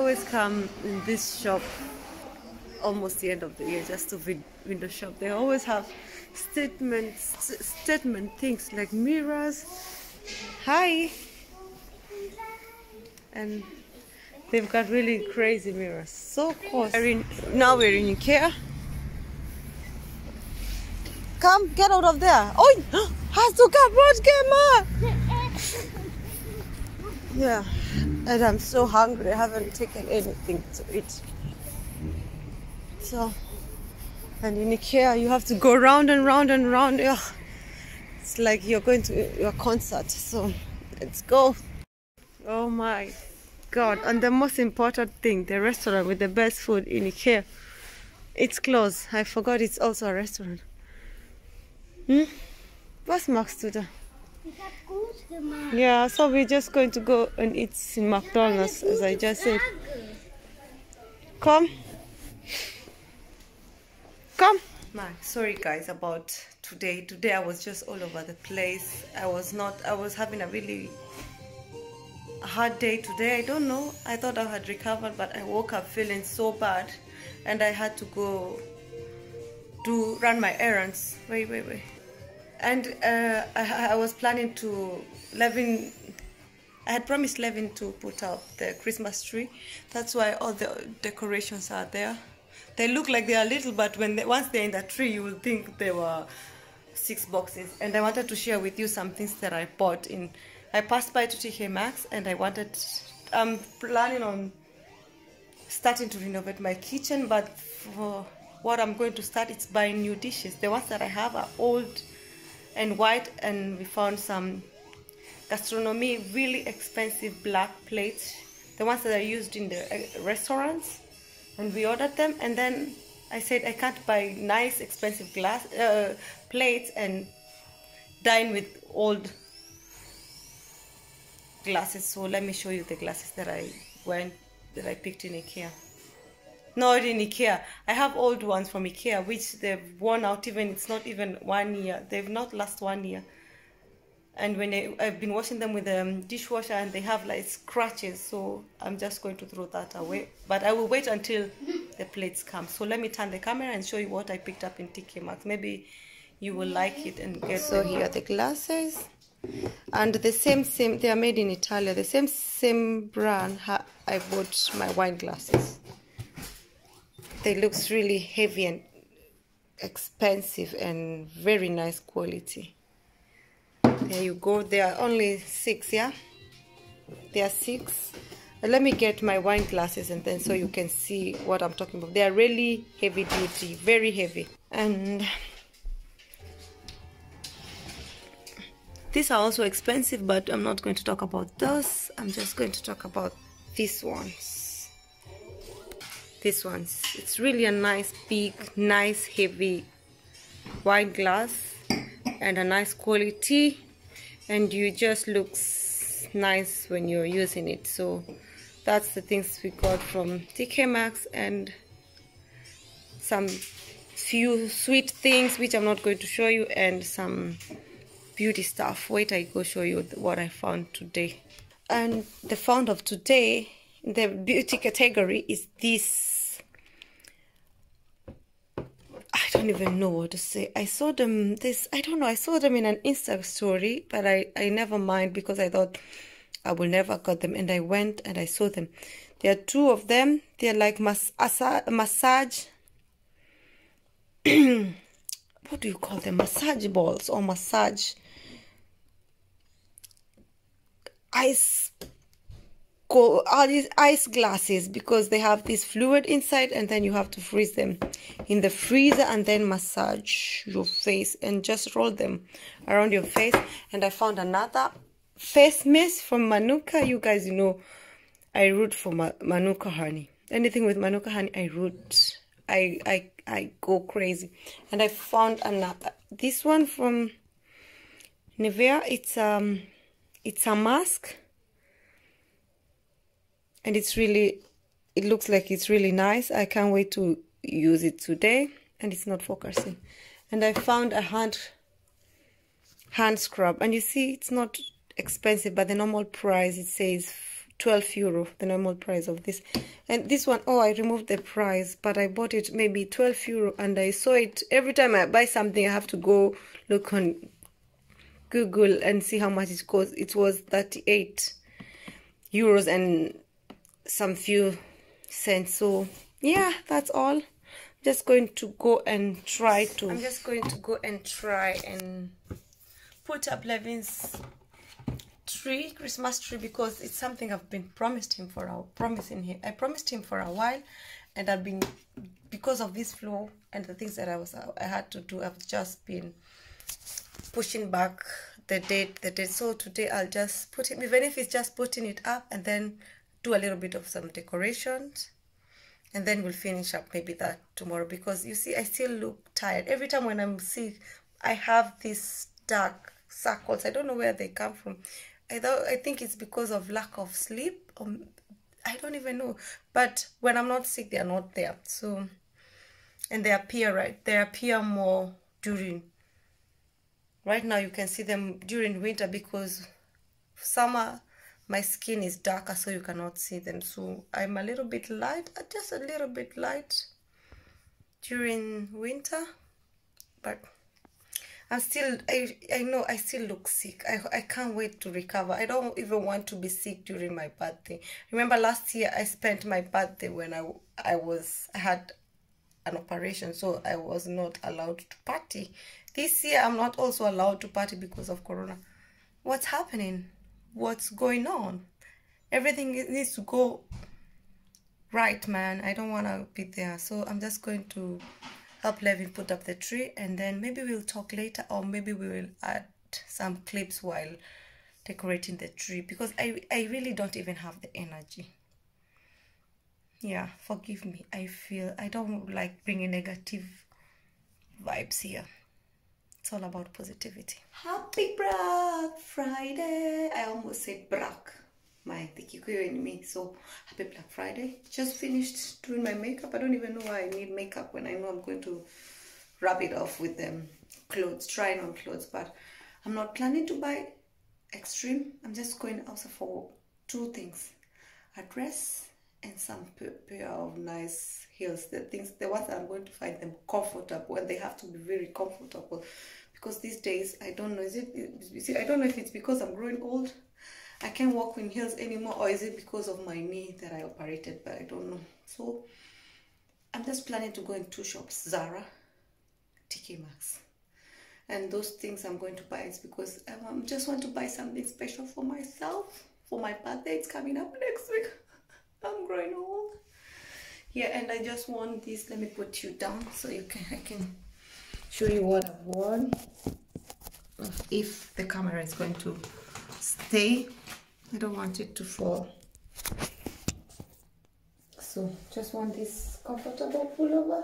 we always come in this shop almost the end of the year just to win- window shop. They always have statement statement things like mirrors. Hi. And they've got really crazy mirrors. So cool. We're in, now we're in IKEA. Come, get out of there. Oh, has to come, watch Gemma. Yeah, and I'm so hungry. I haven't taken anything to eat. So, and in IKEA, you have to go round and round and round. Ugh. It's like you're going to your concert. So, let's go. Oh my God. And the most important thing the restaurant with the best food in IKEA. It's closed. I forgot it's also a restaurant. Hm? Was machst du da? Yeah, so we're just going to go and eat in McDonald's, as I just said. Come. Come. Sorry guys about today. Today I was just all over the place. I was not, I was having a really hard day today. I don't know. I thought I had recovered, but I woke up feeling so bad and I had to go to run my errands. Wait, wait, wait. And uh, I, I was planning to, Levin, I had promised Levin to put up the Christmas tree. That's why all the decorations are there. They look like they are little, but when they, once they're in the tree, you will think they were six boxes. And I wanted to share with you some things that I bought in. I passed by to TK Maxx, and I wanted. I'm planning on starting to renovate my kitchen, but for what I'm going to start is buying new dishes. The ones that I have are old and white, and we found some gastronomy really expensive black plates, the ones that are used in the uh, restaurants, and we ordered them. And then I said I can't buy nice expensive glass uh, plates and dine with old glasses. So let me show you the glasses that I went that I picked in IKEA. Not in IKEA. I have old ones from IKEA which they've worn out even it's not even one year. They've not last one year. And when I, I've been washing them with um, dishwasher and they have like scratches, so I'm just going to throw that away. But I will wait until the plates come. So let me turn the camera and show you what I picked up in TK Maxx. Maybe you will like it and get. So here are the glasses and the same same they are made in Italy. The same same brand I bought my wine glasses. They looks really heavy and expensive and very nice quality. There you go. There are only six, yeah. There are six. Let me get my wine glasses and then so you can see what I'm talking about. They are really heavy duty, very heavy. And These are also expensive, but I'm not going to talk about those. I'm just going to talk about these ones. These ones. It's really a nice, big, nice, heavy wine glass and a nice quality. And you just looks nice when you're using it. So that's the things we got from TK Maxx and some few sweet things which I'm not going to show you and some beauty stuff. Wait, I go show you what I found today. And the found of today, the beauty category is this. I don't even know what to say. I saw them this. I don't know. I saw them in an Insta story, but I I never mind because I thought I will never cut them, and I went and I saw them. There are two of them. They're like mas- massage. what do you call them? Massage balls or massage ice all these ice glasses because they have this fluid inside and then you have to freeze them in the freezer and then massage your face and just roll them around your face. And i found another face mist from manuka. You guys you know i root for Ma- manuka honey. Anything with manuka honey i root. I i i go crazy. And i found another this one from Nivea it's um it's a mask and it's really it looks like it's really nice. I can't wait to use it today. And it's not focusing. And i found a hand hand scrub. And you see it's not expensive but the normal price it says 12 euro the normal price of this. And this one oh i removed the price but i bought it maybe 12 euro. And i saw it every time i buy something i have to go look on google and see how much it costs it was 38 euros and some few cents so yeah that's all I'm just going to go and try to i'm just going to go and try and put up levin's tree, Christmas tree, because it's something I've been promised him for a promising him. I promised him for a while, and I've been because of this flow and the things that I was I had to do. I've just been pushing back the date, the date. So today I'll just put him, even if it's just putting it up, and then do a little bit of some decorations. And then we'll finish up maybe that tomorrow because you see, I still look tired. Every time when I'm sick, I have these dark circles. I don't know where they come from. I thought I think it's because of lack of sleep. Um, I don't even know. But when I'm not sick, they are not there. So, and they appear right. They appear more during. Right now, you can see them during winter because summer my skin is darker, so you cannot see them. So I'm a little bit light, uh, just a little bit light during winter, but I'm still, I, I know I still look sick. I, I can't wait to recover. I don't even want to be sick during my birthday. Remember last year I spent my birthday when I, I was, I had an operation, so I was not allowed to party. This year I'm not also allowed to party because of Corona. What's happening? What's going on? Everything needs to go right, man. I don't want to be there. So I'm just going to help Levin put up the tree and then maybe we'll talk later or maybe we will add some clips while decorating the tree because I, I really don't even have the energy. Yeah, forgive me. I feel I don't like bringing negative vibes here. It's all about positivity. Happy Black Friday. I almost said Black my the Kikuyu in me. So happy Black Friday. Just finished doing my makeup. I don't even know why I need makeup when I know I'm going to rub it off with them clothes, trying on clothes. But I'm not planning to buy extreme. I'm just going also for two things. A dress and some pair of nice heels. The things, the ones I'm going to find them comfortable and they have to be very comfortable because these days I don't know. Is it? You see, I don't know if it's because I'm growing old. I can't walk in heels anymore or is it because of my knee that I operated but I don't know. So I'm just planning to go in two shops Zara TK Maxx. And those things I'm going to buy is because I just want to buy something special for myself for my birthday. It's coming up next week. I'm growing old. Yeah and I just want this. Let me put you down so you can I can show you what I've worn. If the camera is going to stay. I don't want it to fall. So just want this comfortable pullover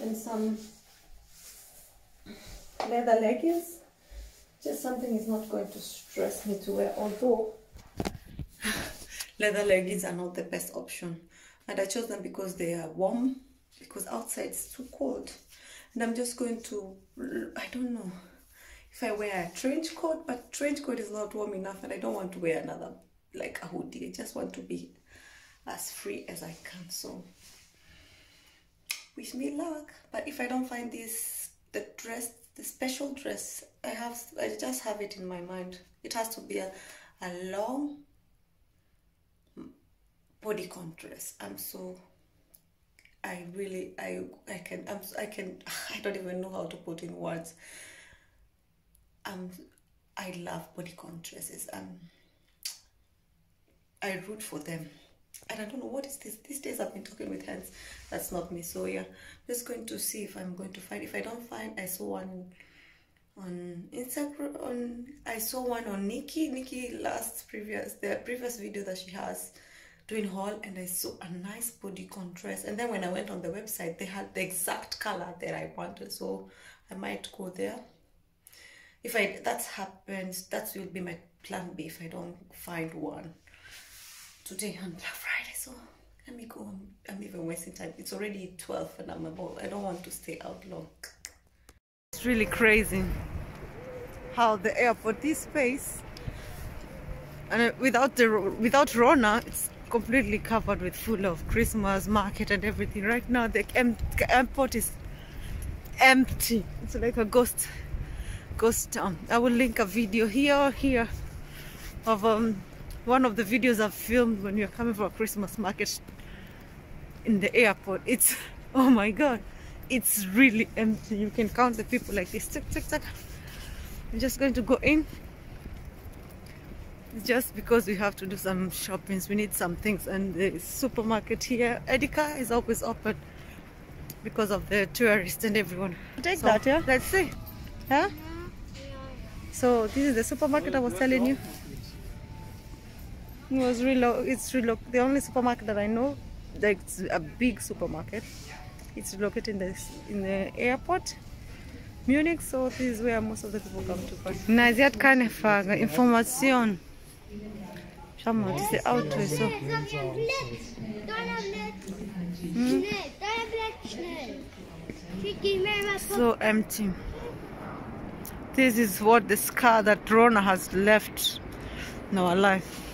and some leather leggings. Just something is not going to stress me to wear although leather leggings are not the best option. And I chose them because they are warm because outside it's too cold and I'm just going to I don't know if I wear a trench coat, but trench coat is not warm enough and I don't want to wear another like a hoodie. I just want to be as free as I can. So wish me luck. But if I don't find this the dress, the special dress, I have I just have it in my mind. It has to be a, a long bodycon dress. I'm so I really I I can I'm, I can I don't even know how to put in words um, I love bodycon dresses. Um, I root for them. And I don't know what is this. These days I've been talking with hands. That's not me. So yeah, just going to see if I'm going to find. If I don't find, I saw one on Instagram. On I saw one on Nikki. Nikki last previous the previous video that she has doing haul and I saw a nice bodycon dress and then when I went on the website they had the exact color that I wanted so I might go there if I that happens, that will be my plan B if I don't find one today on Black Friday. So let me go. I'm even wasting time. It's already 12 and I'm about, I don't want to stay out long. It's really crazy how the airport, is space, and uh, without the without Rona, it's completely covered with full of Christmas market and everything. Right now, the airport is empty. It's like a ghost ghost town. I will link a video here or here of um, one of the videos I've filmed when you're coming for a Christmas market in the airport. It's oh my god, it's really empty. You can count the people like this. Tick, tick, tick. I'm just going to go in just because we have to do some shoppings. We need some things. And the supermarket here Edeka is always open because of the tourists and everyone. Take so, that yeah? let's see. Yeah so this is the supermarket I was telling you. It was really it's really the only supermarket that I know that's a big supermarket. It's located in the in the airport Munich. So this is where most of the people come to na sie hat keine Frage Information Schau mal, diese Autos so. Hm? So empty. This is what the scar that Rona has left in our life.